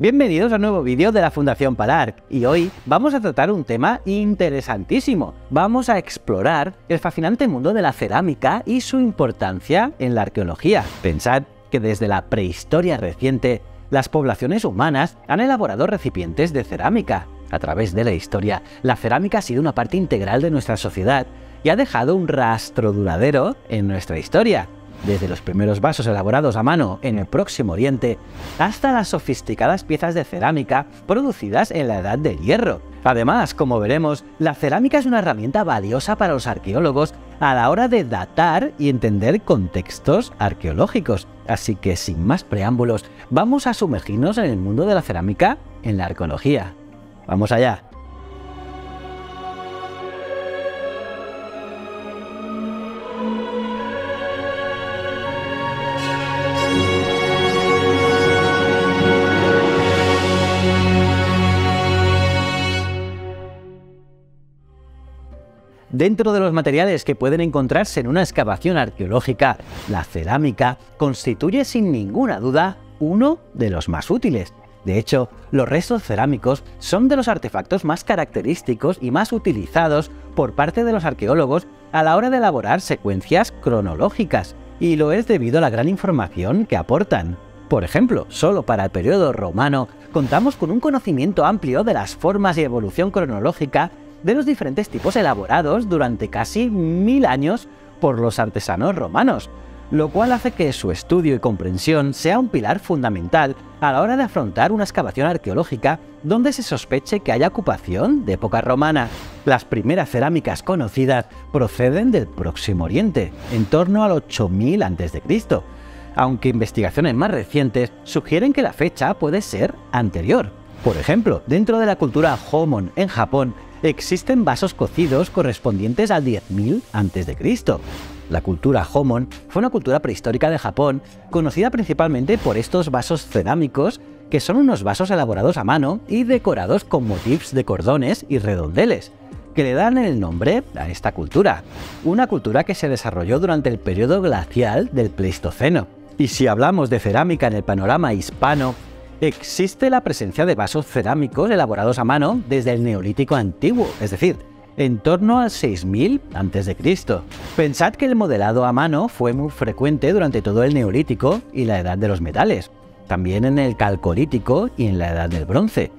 Bienvenidos a un nuevo vídeo de la Fundación Palar y hoy vamos a tratar un tema interesantísimo. Vamos a explorar el fascinante mundo de la cerámica y su importancia en la arqueología. Pensad que desde la prehistoria reciente las poblaciones humanas han elaborado recipientes de cerámica. A través de la historia, la cerámica ha sido una parte integral de nuestra sociedad y ha dejado un rastro duradero en nuestra historia desde los primeros vasos elaborados a mano en el Próximo Oriente hasta las sofisticadas piezas de cerámica producidas en la Edad del Hierro. Además, como veremos, la cerámica es una herramienta valiosa para los arqueólogos a la hora de datar y entender contextos arqueológicos. Así que sin más preámbulos, vamos a sumergirnos en el mundo de la cerámica en la arqueología. ¡Vamos allá! Dentro de los materiales que pueden encontrarse en una excavación arqueológica, la cerámica constituye sin ninguna duda uno de los más útiles. De hecho, los restos cerámicos son de los artefactos más característicos y más utilizados por parte de los arqueólogos a la hora de elaborar secuencias cronológicas, y lo es debido a la gran información que aportan. Por ejemplo, solo para el periodo romano contamos con un conocimiento amplio de las formas y evolución cronológica de los diferentes tipos elaborados durante casi mil años por los artesanos romanos, lo cual hace que su estudio y comprensión sea un pilar fundamental a la hora de afrontar una excavación arqueológica donde se sospeche que haya ocupación de época romana. Las primeras cerámicas conocidas proceden del Próximo Oriente, en torno al 8000 a.C., aunque investigaciones más recientes sugieren que la fecha puede ser anterior. Por ejemplo, dentro de la cultura Homon en Japón existen vasos cocidos correspondientes al 10.000 a.C. La cultura Homon fue una cultura prehistórica de Japón, conocida principalmente por estos vasos cerámicos, que son unos vasos elaborados a mano y decorados con motifs de cordones y redondeles, que le dan el nombre a esta cultura, una cultura que se desarrolló durante el periodo glacial del Pleistoceno. Y si hablamos de cerámica en el panorama hispano, existe la presencia de vasos cerámicos elaborados a mano desde el Neolítico antiguo, es decir, en torno al 6000 a.C. Pensad que el modelado a mano fue muy frecuente durante todo el Neolítico y la Edad de los Metales, también en el Calcolítico y en la Edad del Bronce.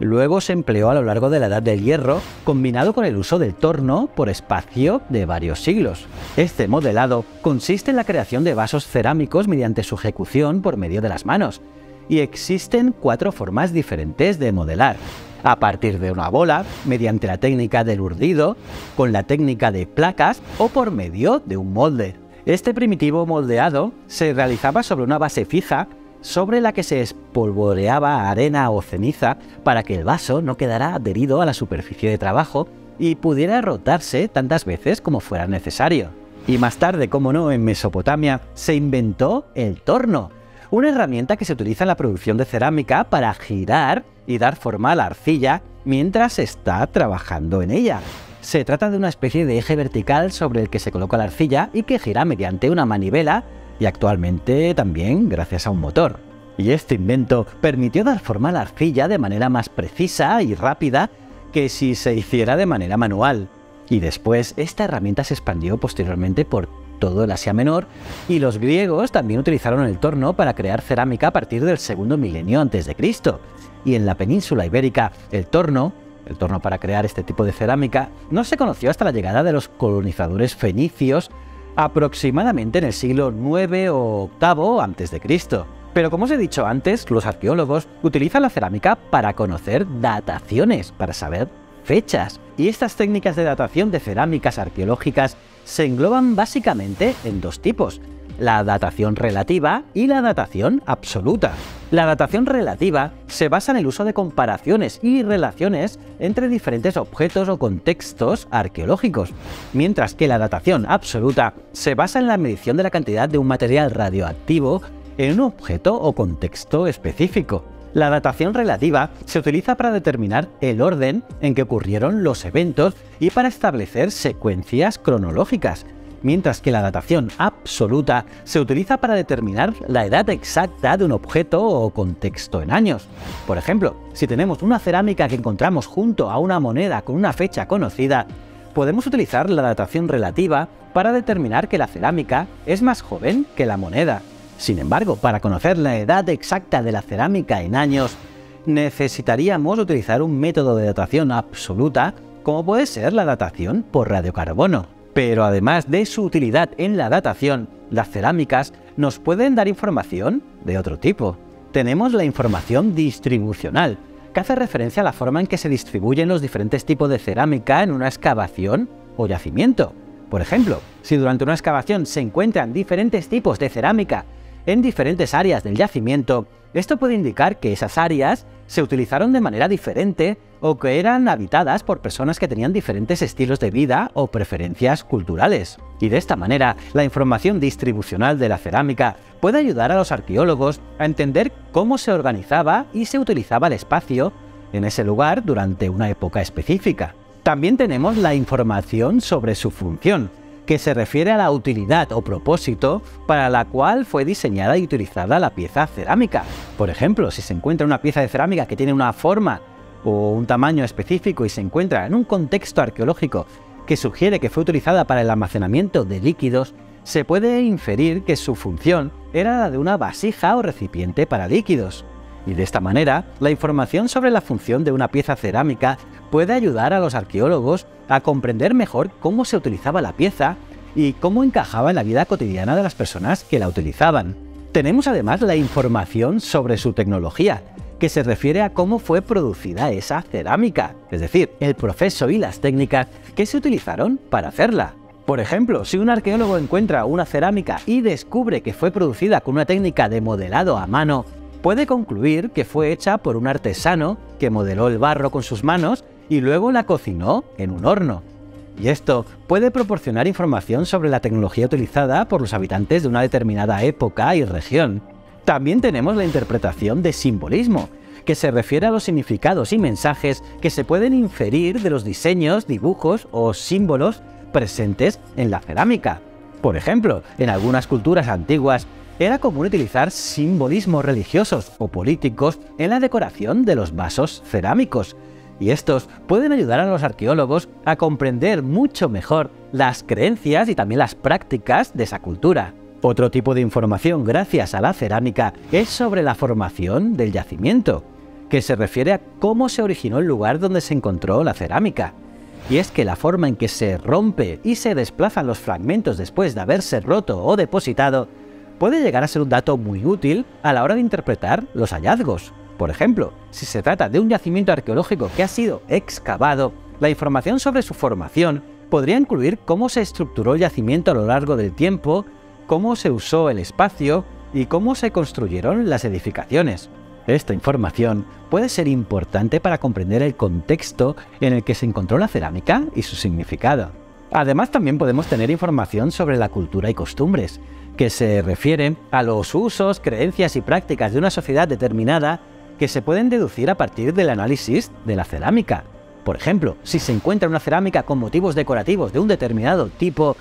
Luego se empleó a lo largo de la Edad del Hierro, combinado con el uso del torno por espacio de varios siglos. Este modelado consiste en la creación de vasos cerámicos mediante su ejecución por medio de las manos, y existen cuatro formas diferentes de modelar. A partir de una bola, mediante la técnica del urdido, con la técnica de placas o por medio de un molde. Este primitivo moldeado se realizaba sobre una base fija sobre la que se espolvoreaba arena o ceniza para que el vaso no quedara adherido a la superficie de trabajo y pudiera rotarse tantas veces como fuera necesario. Y más tarde, como no, en Mesopotamia se inventó el torno, una herramienta que se utiliza en la producción de cerámica para girar y dar forma a la arcilla mientras está trabajando en ella. Se trata de una especie de eje vertical sobre el que se coloca la arcilla y que gira mediante una manivela y actualmente también gracias a un motor. Y este invento permitió dar forma a la arcilla de manera más precisa y rápida que si se hiciera de manera manual. Y después esta herramienta se expandió posteriormente por todo el Asia Menor, y los griegos también utilizaron el torno para crear cerámica a partir del segundo milenio antes de Cristo. Y en la península ibérica, el torno, el torno para crear este tipo de cerámica, no se conoció hasta la llegada de los colonizadores fenicios aproximadamente en el siglo IX o VIII antes de Cristo. Pero como os he dicho antes, los arqueólogos utilizan la cerámica para conocer dataciones, para saber fechas. Y estas técnicas de datación de cerámicas arqueológicas se engloban básicamente en dos tipos, la datación relativa y la datación absoluta. La datación relativa se basa en el uso de comparaciones y relaciones entre diferentes objetos o contextos arqueológicos, mientras que la datación absoluta se basa en la medición de la cantidad de un material radioactivo en un objeto o contexto específico. La datación relativa se utiliza para determinar el orden en que ocurrieron los eventos y para establecer secuencias cronológicas, mientras que la datación absoluta se utiliza para determinar la edad exacta de un objeto o contexto en años. Por ejemplo, si tenemos una cerámica que encontramos junto a una moneda con una fecha conocida, podemos utilizar la datación relativa para determinar que la cerámica es más joven que la moneda. Sin embargo, para conocer la edad exacta de la cerámica en años, necesitaríamos utilizar un método de datación absoluta como puede ser la datación por radiocarbono. Pero además de su utilidad en la datación, las cerámicas nos pueden dar información de otro tipo. Tenemos la información distribucional, que hace referencia a la forma en que se distribuyen los diferentes tipos de cerámica en una excavación o yacimiento. Por ejemplo, si durante una excavación se encuentran diferentes tipos de cerámica en diferentes áreas del yacimiento, esto puede indicar que esas áreas se utilizaron de manera diferente o que eran habitadas por personas que tenían diferentes estilos de vida o preferencias culturales. Y de esta manera, la información distribucional de la cerámica puede ayudar a los arqueólogos a entender cómo se organizaba y se utilizaba el espacio en ese lugar durante una época específica. También tenemos la información sobre su función, que se refiere a la utilidad o propósito para la cual fue diseñada y utilizada la pieza cerámica. Por ejemplo, si se encuentra una pieza de cerámica que tiene una forma o un tamaño específico y se encuentra en un contexto arqueológico que sugiere que fue utilizada para el almacenamiento de líquidos, se puede inferir que su función era la de una vasija o recipiente para líquidos. Y de esta manera, la información sobre la función de una pieza cerámica puede ayudar a los arqueólogos a comprender mejor cómo se utilizaba la pieza y cómo encajaba en la vida cotidiana de las personas que la utilizaban. Tenemos además la información sobre su tecnología, que se refiere a cómo fue producida esa cerámica, es decir, el proceso y las técnicas que se utilizaron para hacerla. Por ejemplo, si un arqueólogo encuentra una cerámica y descubre que fue producida con una técnica de modelado a mano, puede concluir que fue hecha por un artesano que modeló el barro con sus manos y luego la cocinó en un horno. Y esto puede proporcionar información sobre la tecnología utilizada por los habitantes de una determinada época y región. También tenemos la interpretación de simbolismo, que se refiere a los significados y mensajes que se pueden inferir de los diseños, dibujos o símbolos presentes en la cerámica. Por ejemplo, en algunas culturas antiguas era común utilizar simbolismos religiosos o políticos en la decoración de los vasos cerámicos, y estos pueden ayudar a los arqueólogos a comprender mucho mejor las creencias y también las prácticas de esa cultura. Otro tipo de información gracias a la cerámica es sobre la formación del yacimiento, que se refiere a cómo se originó el lugar donde se encontró la cerámica. Y es que la forma en que se rompe y se desplazan los fragmentos después de haberse roto o depositado puede llegar a ser un dato muy útil a la hora de interpretar los hallazgos. Por ejemplo, si se trata de un yacimiento arqueológico que ha sido excavado, la información sobre su formación podría incluir cómo se estructuró el yacimiento a lo largo del tiempo, cómo se usó el espacio y cómo se construyeron las edificaciones. Esta información puede ser importante para comprender el contexto en el que se encontró la cerámica y su significado. Además también podemos tener información sobre la cultura y costumbres, que se refieren a los usos, creencias y prácticas de una sociedad determinada que se pueden deducir a partir del análisis de la cerámica. Por ejemplo, si se encuentra una cerámica con motivos decorativos de un determinado tipo,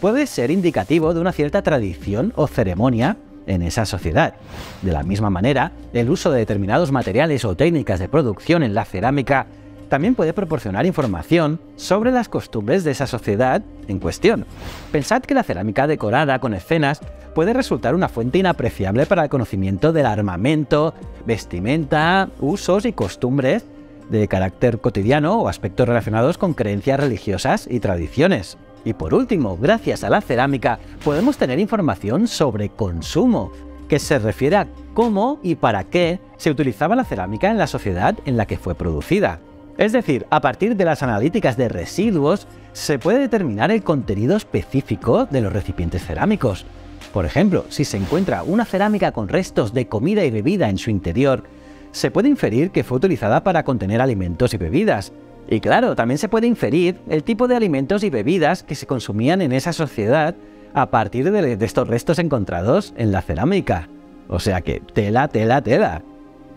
puede ser indicativo de una cierta tradición o ceremonia en esa sociedad. De la misma manera, el uso de determinados materiales o técnicas de producción en la cerámica también puede proporcionar información sobre las costumbres de esa sociedad en cuestión. Pensad que la cerámica decorada con escenas puede resultar una fuente inapreciable para el conocimiento del armamento, vestimenta, usos y costumbres de carácter cotidiano o aspectos relacionados con creencias religiosas y tradiciones. Y por último, gracias a la cerámica podemos tener información sobre consumo, que se refiere a cómo y para qué se utilizaba la cerámica en la sociedad en la que fue producida. Es decir, a partir de las analíticas de residuos se puede determinar el contenido específico de los recipientes cerámicos, por ejemplo, si se encuentra una cerámica con restos de comida y bebida en su interior, se puede inferir que fue utilizada para contener alimentos y bebidas. Y claro, también se puede inferir el tipo de alimentos y bebidas que se consumían en esa sociedad a partir de, estos restos encontrados en la cerámica. O sea que tela, tela, tela.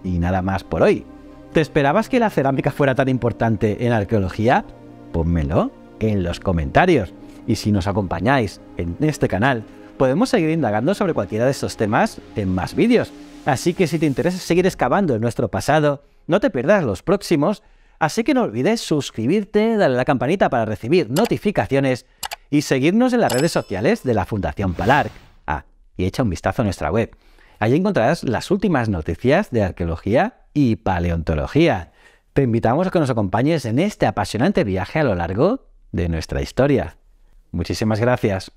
Y nada más por hoy. ¿Te esperabas que la cerámica fuera tan importante en arqueología? Pónmelo en los comentarios. Y si nos acompañáis en este canal, podemos seguir indagando sobre cualquiera de estos temas en más vídeos. Así que si te interesa seguir excavando en nuestro pasado, no te pierdas los próximos. Así que no olvides suscribirte, darle a la campanita para recibir notificaciones y seguirnos en las redes sociales de la Fundación Palarc. Ah, y echa un vistazo a nuestra web. Allí encontrarás las últimas noticias de arqueología y paleontología. Te invitamos a que nos acompañes en este apasionante viaje a lo largo de nuestra historia. Muchísimas gracias.